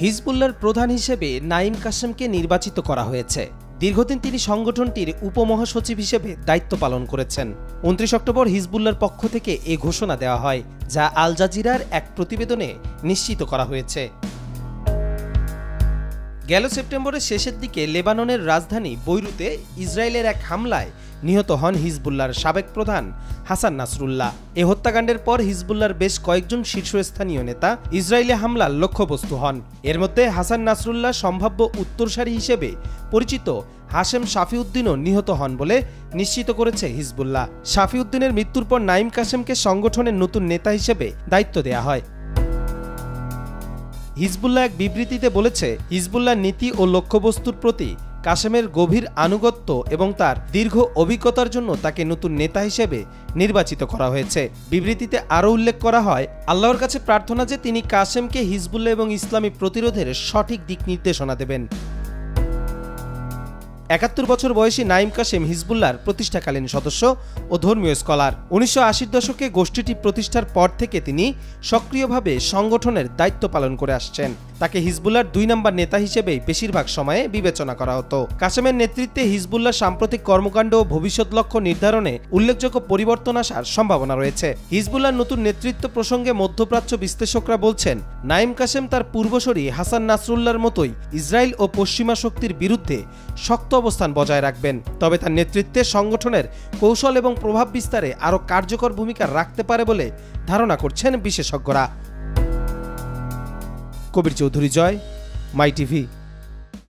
হিজবুল্লার প্রধান হিসেবে নাইম কাসেমকে নির্বাচিত করা হয়েছে। দীর্ঘদিন তিনি সংগঠনটির উপমহাসচিব হিসেবে দায়িত্ব পালন করেছেন। উনত্রিশ অক্টোবর হিজবুল্লার পক্ষ থেকে এ ঘোষণা দেওয়া হয়, যা আল জাজিরার এক প্রতিবেদনে নিশ্চিত করা হয়েছে। গেল সেপ্টেম্বরের শেষের দিকে লেবাননের রাজধানী বৈরুতে ইসরায়েলের এক হামলায় নিহত হন হিজবুল্লার সাবেক প্রধান হাসান নাসরুল্লাহ। এ হত্যাকাণ্ডের পর হিজবুল্লার বেশ কয়েকজন শীর্ষস্থানীয় নেতা ইসরায়েলি হামলার লক্ষ্যবস্তু হন। এর মধ্যে হাসান নাসরুল্লাহ সম্ভাব্য উত্তরসারী হিসেবে পরিচিত হাশেম শাফিউদ্দিনও নিহত হন বলে নিশ্চিত করেছে হিজবুল্লাহ। শাফিউদ্দিনের মৃত্যুর পর নাইম কাসেমকে সংগঠনের নতুন নেতা হিসেবে দায়িত্ব দেয়া হয়। হিজবুল্লাহ এক বিবৃতিতে বলেছে হিজবুল্লাহ নীতি ও লক্ষ্যবস্তুর প্রতি কাশেমের গভীর আনুগত্য এবং তার দীর্ঘ অভিজ্ঞতার জন্য তাকে নতুন নেতা হিসেবে নির্বাচিত করা হয়েছে। বিবৃতিতে আরও উল্লেখ করা হয়, আল্লাহর কাছে প্রার্থনা যে তিনি কাশেমকে হিজবুল্লাহ এবং ইসলামী প্রতিরোধের সঠিক দিক নির্দেশনা দেবেন। একাত্তর বছর বয়সী নাইম কাশেম হিজবুল্লার প্রতিষ্ঠাকালীন সদস্য ও ধর্মীয় স্কলার। উনিশশো আশির দশকে গোষ্ঠীটি প্রতিষ্ঠার পর থেকে তিনি সক্রিয়ভাবে সংগঠনের দায়িত্ব পালন করে আসছেন। তাকে হিজবুল্লার দুই নম্বর নেতা হিসেবে বেশিরভাগ সময়ে বিবেচনা করা হতো। কাশেমের নেতৃত্বে হিজবুল্লাহ সাম্প্রতিক কর্মকাণ্ড ও ভবিষ্যৎ লক্ষ্য নির্ধারণে উল্লেখযোগ্য পরিবর্তন আসার সম্ভাবনা রয়েছে। হিজবুল্লার নতুন নেতৃত্ব প্রসঙ্গে মধ্যপ্রাচ্য বিশ্লেষকরা বলছেন নাইম কাশেম তার পূর্বসরী হাসান নাসরুল্লার মতোই ইসরায়েল ও পশ্চিমা শক্তির বিরুদ্ধে শক্ত অবস্থান বজায় রাখবেন। তবে তার নেতৃত্বে সংগঠনের কৌশল এবং প্রভাব বিস্তারে আরও কার্যকর ভূমিকা রাখতে পারে বলে ধারণা করছেন বিশেষজ্ঞরা। Kabir Chowdhury Joy, my TV.